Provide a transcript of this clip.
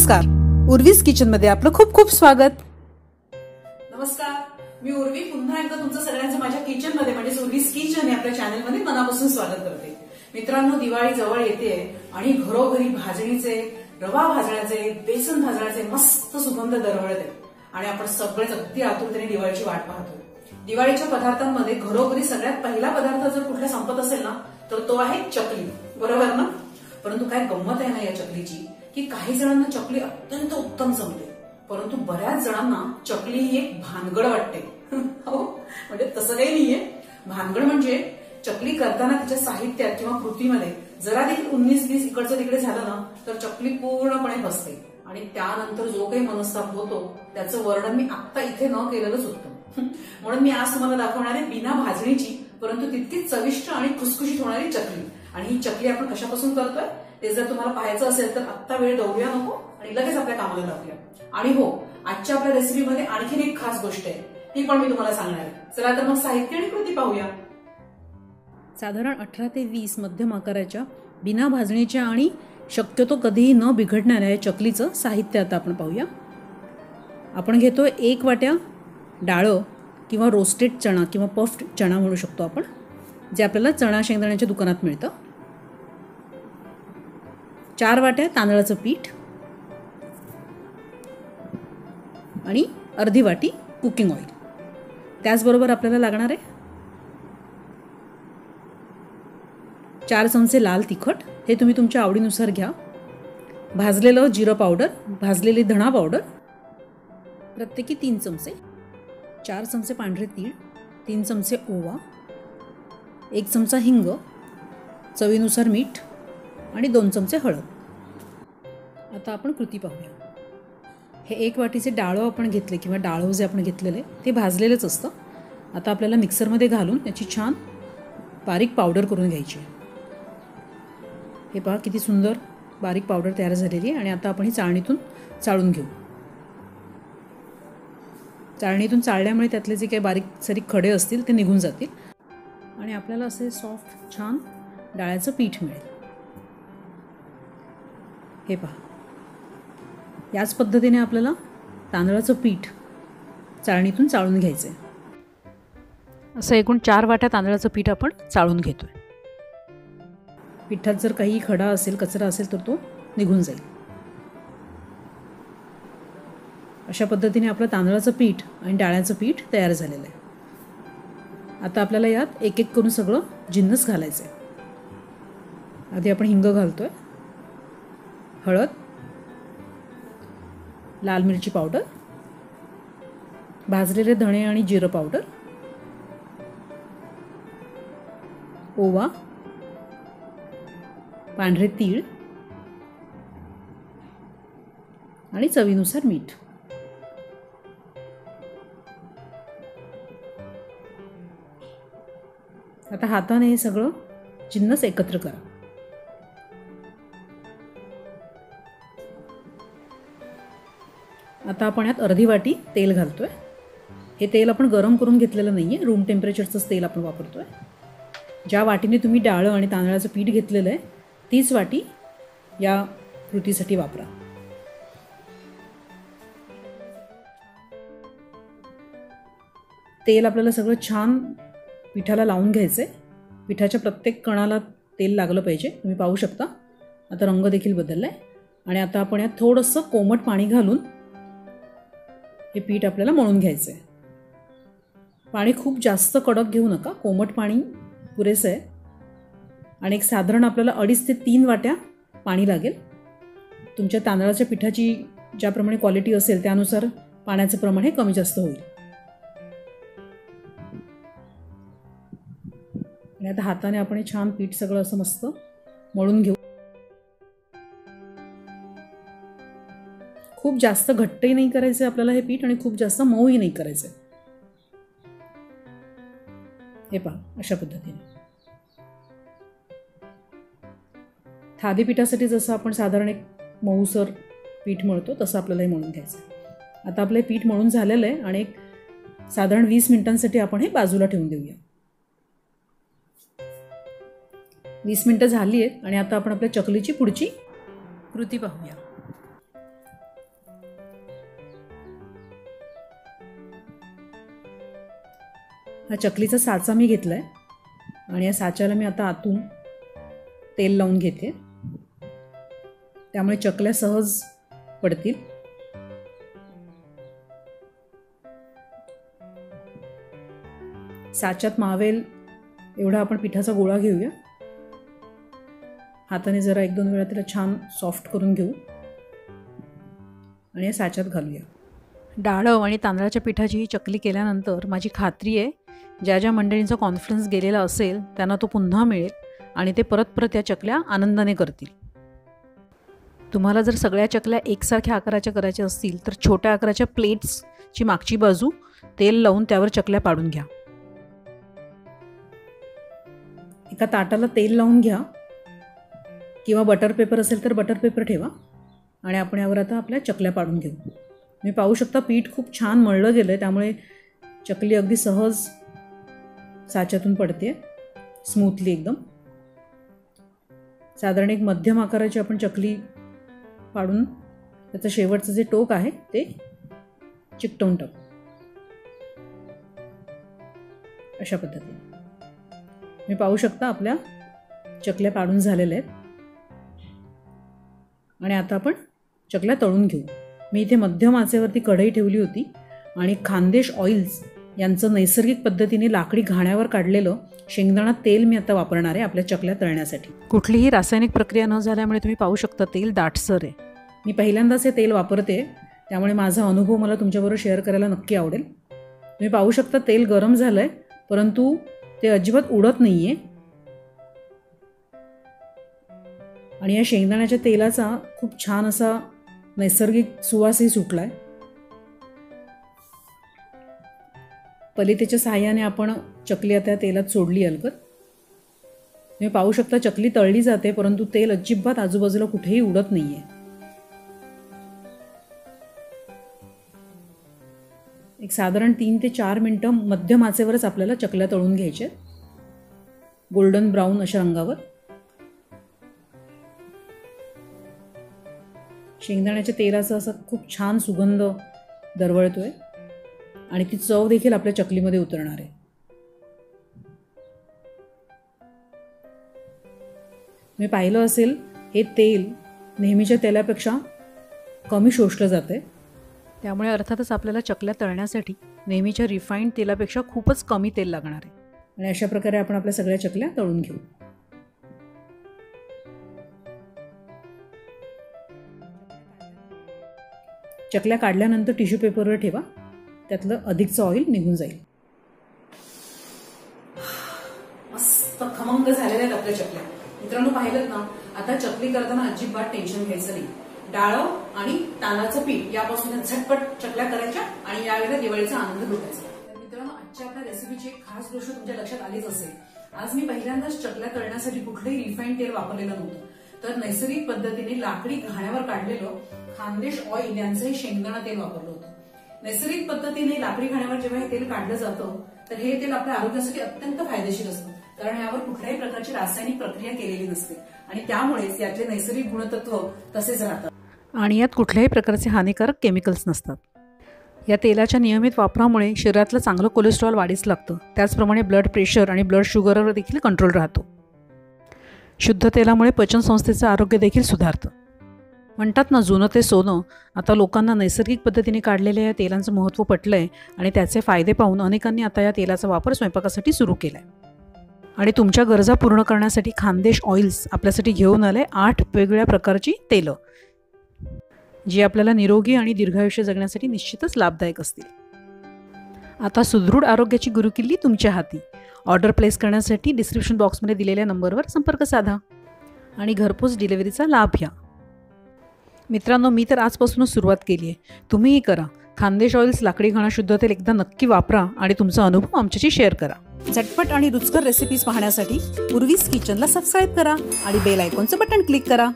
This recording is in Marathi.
नमस्कार. उर्वीज किचनमध्ये आपलं खूप खूप स्वागत. नमस्कार. मी उर्वी. पुन्हा एकदा तुमचं सगळ्यांचं माझ्या किचनमध्ये म्हणजे उर्वीज किचन या आपल्या चॅनलमध्ये मनापासून स्वागत करते. मित्रांनो दिवाळी जवळ येते आणि घरोघरी भाजणीचे रवा भाजण्याचे बेसन भाजण्याचे मस्त सुगंध दरवळत. आहे आणि आपण सगळेच अगदी आतुरतेने दिवाळीची वाट पाहतो दिवाळीच्या पदार्थांमध्ये घरोघरी सगळ्यात पहिला पदार्थ जर कुठला संपत असेल ना तर तो आहे चकली. बरोबर ना? परंतु काय गंमत आहे ना या चकलीची? की काही जणांना चकली अत्यंत उत्तम जमते. परंतु बऱ्याच जणांना चकली ही एक भानगड वाटते. हो? म्हणजे तसं काही नाहीये. भानगड म्हणजे चकली करताना तिच्या साहित्यात किंवा कृतीमध्ये जरा देखील उन्नीस वीस इकडचं तिकडे झालं ना तर चकली पूर्णपणे बसते. आणि त्यानंतर जो काही मनस्ताप होतो त्याचं वर्णन मी आत्ता इथे न केलेलंच होतं म्हणून मी आज तुम्हाला दाखवणार आहे बिना भाजणीची परंतु तितकीच चविष्ट आणि खुसखुशीत होणारी चकली. आणि ही चकली आपण कशापासून करतोय? ते जर तुम्हाला पाहायचं असेल तर आत्ता वेळ दौडूया नको आणि लगेच आपल्या कामाला लागूया आणि हो आजच्या आपल्या रेसिपीमध्ये आणखीन एक खास गोष्ट आहे. ती पण मी तुम्हाला सांगणार आहे. चला तर मग साहित्य आणि कृती पाहूया. साधारण अठरा ते वीस मध्यम आकाराच्या बिना भाजणीच्या आणि शक्यतो कधीही न बिघडणाऱ्या या चकलीचं साहित्य आता आपण पाहूया. आपण घेतो एक वाट्या डाळं किंवा रोस्टेड चणा किंवा पफ्ड चणा म्हणू शकतो आपण जे आपल्याला चणा शेंगदाण्याच्या दुकानात मिळतं. चार वाट्या तांदळाचं पीठ आणि अर्धी वाटी कुकिंग ऑइल त्याचबरोबर आपल्याला लागणार आहे चार चमचे लाल तिखट. हे तुम्ही तुमच्या आवडीनुसार घ्या. भाजलेलं जिरं पावडर भाजलेली धणा पावडर प्रत्येकी तीन चमचे. चार चमचे पांढरे तीळ तीन चमचे ओवा एक चमचा हिंग चवीनुसार मीठ आणि दोन चमचे हळद. आता आपण कृती पाहूया. हे एक वाटीचे डाळं आपण घेतले किंवा डाळं जे आपण घेतलेले ते भाजलेलंच असतं. आता आपल्याला मिक्सरमध्ये घालून याची छान बारीक पावडर करून घ्यायची आहे. हे पहा किती सुंदर बारीक पावडर तयार झालेली आहे आणि आता आपण ही चाळणीतून चाळून घेऊ. चाळणीतून चाळल्यामुळे त्यातले जे काही बारीक सारीक खडे असतील ते निघून जातील आणि आपल्याला असे सॉफ्ट छान डाळ्याचं पीठ मिळेल. हे पहा. याच पद्धतीने आपल्याला तांदळाचं पीठ चाळणीतून चाळून घ्यायचं आहे असं एकूण चार वाट्या तांदळाचं पीठ आपण चाळून घेतो आहे पिठात जर काही खडा असेल कचरा असेल तर तो निघून जाईल. अशा पद्धतीने आपलं तांदळाचं पीठ आणि डाळ्याचं पीठ तयार झालेलं आहे. आता आपल्याला यात एक एक करून सगळं जिन्नस घालायचं आहे आधी आपण हिंग घालतो आहे हळद लाल मिरची पावडर भाजलेले धणे आणि जिरं पावडर ओवा पांढरे तीळ आणि चवीनुसार मीठ. आता हाताने हे सगळं जिन्नस एकत्र करा. आता आपण यात अर्धी वाटी तेल घालतो आहे हे तेल आपण गरम करून घेतलेलं नाही आहे रूम टेम्परेचरचंच तेल आपण वापरतो आहे ज्या वाटीने तुम्ही डाळं आणि तांदळाचं पीठ घेतलेलं आहे तीच वाटी या कृतीसाठी वापरा. तेल आपल्याला सगळं छान पिठाला लावून घ्यायचं आहे पिठाच्या प्रत्येक कणाला तेल लागलं पाहिजे. तुम्ही पाहू शकता. आता रंग देखील बदलला आहे आणि आता आपण यात थोडंसं कोमट पाणी घालून हे पीठ आपल्याला मळून घ्यायचं आहे पाणी खूप जास्त कडक घेऊ नका कोमट पाणी पुरेसं आहे. आणि एक साधारण आपल्याला अडीच ते तीन वाट्या पाणी लागेल. तुमच्या तांदळाच्या पिठाची ज्याप्रमाणे क्वालिटी असेल त्यानुसार पाण्याचं प्रमाण हे कमी जास्त होईल. आणि आता हाताने आपण छान पीठ सगळं असं मस्त मळून घेऊ. खूप जास्त घट्टही नाही करायचं आपल्याला हे पीठ आणि खूप जास्त मऊही नाही करायचं हे पहा अशा पद्धतीने. थालीपीठासाठी जसं आपण साधारण एक मऊसर पीठ मळतो तसं आपल्याला हे मळून घ्यायचं आता आपलं पीठ मळून झालेलं आहे आणि एक साधारण वीस मिनिटांसाठी आपण हे बाजूला ठेवून देऊया. वीस मिनटं झाली आहेत आणि आता आपण आपल्या चकलीची पुढची कृती पाहूया. हा चकलीचा साचा मी घेतला आहे आणि या साच्याला मी आता आतून तेल लावून घेते. त्यामुळे चकल्या सहज पडतील. साच्यात मावेल एवढा आपण पिठाचा गोळा घेऊया. हाताने जरा एक दोन वेळा तिला छान सॉफ्ट करून घेऊ. आणि या साच्यात घालूया. डाळ आणि तांदळाच्या पिठाची ही चकली केल्यानंतर माझी खात्री आहे ज्या ज्या मंडळींचा कॉन्फिडन्स गेलेला असेल त्यांना तो पुन्हा मिळेल आणि ते परत परत या चकल्या आनंदाने करतील. तुम्हाला जर सगळ्या चकल्या एकसारख्या आकाराच्या करायच्या असतील तर छोट्या आकाराच्या प्लेट्सची मागची बाजू तेल लावून त्यावर चकल्या पाडून घ्या. एका ताटाला तेल लावून घ्या. किंवा बटर पेपर असेल तर बटर पेपर ठेवा आणि आपण यावर आता आपल्या चकल्या पाडून घेऊ. मी पाहू शकता पीठ खूप छान मळलं गेलं आहे त्यामुळे चकली अगदी सहज साच्यातून पडते. स्मूथली एकदम. साधारण एक मध्यम आकाराची आपण चकली पाडून त्याचं शेवटचं जे टोक आहे ते चिकटवून टाकू. अशा पद्धतीने. मी पाहू शकता आपल्या चकल्या पाडून झालेल्या आहेत. आणि आता आपण चकल्या तळून घेऊ. मी इथे मध्यम आचेवरती कढई ठेवली होती आणि खानदेश ऑइल्स यांचं नैसर्गिक पद्धतीने लाकडी घाण्यावर काढलेलं शेंगदाणा तेल मी आता वापरणार आहे आपल्या चकल्या तळण्यासाठी. कुठलीही रासायनिक प्रक्रिया न झाल्यामुळे तुम्ही पाहू शकता तेल दाटसर आहे. मी पहिल्यांदाच हे तेल वापरते त्यामुळे माझा अनुभव मला तुमच्याबरोबर शेअर करायला नक्की आवडेल. तुम्ही पाहू शकता तेल गरम झालं आहे परंतु ते अजिबात उडत नाही आहे आणि या शेंगदाण्याच्या तेलाचा खूप छान असा नैसर्गिक सुवासही सुटला आहे पलितेच्या सहाय्याने आपण चकली आता तेलात सोडली अलगत तुम्ही पाहू शकता चकली तळली जाते परंतु तेल अजिबात आजूबाजूला कुठेही उडत नाही आहे एक साधारण तीन ते चार मिनटं मध्यम आचेवरच आपल्याला चकल्या तळून घ्यायच्या गोल्डन ब्राऊन अशा रंगावर. शेंगदाण्याच्या तेलाचा असा खूप छान सुगंध दरवळतोय. आणि ती चव देखील आपल्या चकलीमध्ये उतरणार आहे. मी पाहिलं असेल हे तेल नेहमीच्या तेलापेक्षा कमी शोषलं जाते आहे त्यामुळे अर्थातच आपल्याला चकल्या तळण्यासाठी नेहमीच्या रिफाईंड तेलापेक्षा खूपच कमी तेल लागणार आहे. आणि अशा प्रकारे आपण आपल्या सगळ्या चकल्या तळून घेऊ. चकल्या काढल्यानंतर टिश्यू पेपरवर ठेवा. त्यातलं अधिकचं ऑइल निघून जाईल. मस्त खमंग झालेल्या आहेत आपल्या चकल्या. मित्रांनो पाहिलं ना? आता चकली करताना अजिबात टेन्शन घ्यायचं नाही. डाळ आणि तांदळाचं पीठ यापासून झटपट चकल्या करायच्या आणि यावेळेला दिवाळीचा आनंद लुटायचा मित्रांनो आजच्या आपल्या रेसिपीची एक खास गोष्ट तुमच्या लक्षात आलीच असेल. आज मी पहिल्यांदाच चकल्या करण्यासाठी कुठलंही रिफाईन तेल वापरलेलं नव्हतं. तर नैसर्गिक पद्धतीने लाकडी घाण्यावर काढलेलं खानदेश ऑइल यांचंही शेंगदाणा तेल वापरलं होतं. नैसर्गिक पद्धतीने लाकडी खाण्यावर जेव्हा हे तेल काढलं जातं तर हे तेल आपल्या आरोग्यासाठी अत्यंत फायदेशीर असतं. कारण यावर कुठल्याही प्रकारची रासायनिक प्रक्रिया केलेली नसते. आणि त्यामुळेच यातले नैसर्गिक गुणतत्व तसेच राहतात. आणि यात कुठल्याही प्रकारचे हानिकारक केमिकल्स नसतात. या तेलाच्या नियमित वापरामुळे शरीरातलं चांगलं कोलेस्ट्रॉल वाढीस लागतं. त्याचप्रमाणे ब्लड प्रेशर आणि ब्लड शुगरवर देखील कंट्रोल राहतो. शुद्ध तेलामुळे पचनसंस्थेचं आरोग्य देखील सुधारतं. म्हणतात ना जुनं ते सोनं. आता लोकांना नैसर्गिक पद्धतीने काढलेल्या या तेलांचं महत्त्व पटलं आहे आणि त्याचे फायदे पाहून अनेकांनी आता या तेलाचा वापर स्वयंपाकासाठी सुरू केला आहे आणि तुमच्या गरजा पूर्ण करण्यासाठी खानदेश ऑइल्स आपल्यासाठी घेऊन आले आठ वेगवेगळ्या प्रकारची तेलं जी आपल्याला निरोगी आणि दीर्घायुष्य जगण्यासाठी निश्चितच लाभदायक असतील. आता सुदृढ आरोग्याची गुरुकिल्ली तुमच्या हाती. ऑर्डर प्लेस करण्यासाठी डिस्क्रिप्शन बॉक्समध्ये दिलेल्या नंबरवर संपर्क साधा आणि घरपोच डिलिव्हरीचा लाभ घ्या. मित्रांनो मी तर आजपासूनच सुरुवात केली आहे. तुम्हीही करा. खानदेश ऑइल्स लाकडी घाणा शुद्ध तेल एकदा नक्की वापरा आणि तुमचा अनुभव आमच्याशी शेअर करा. झटपट आणि रुचकर रेसिपीज पाहण्यासाठी पूर्वीच किचनला सबस्क्राईब करा आणि बेल आयकॉनचं बटन क्लिक करा.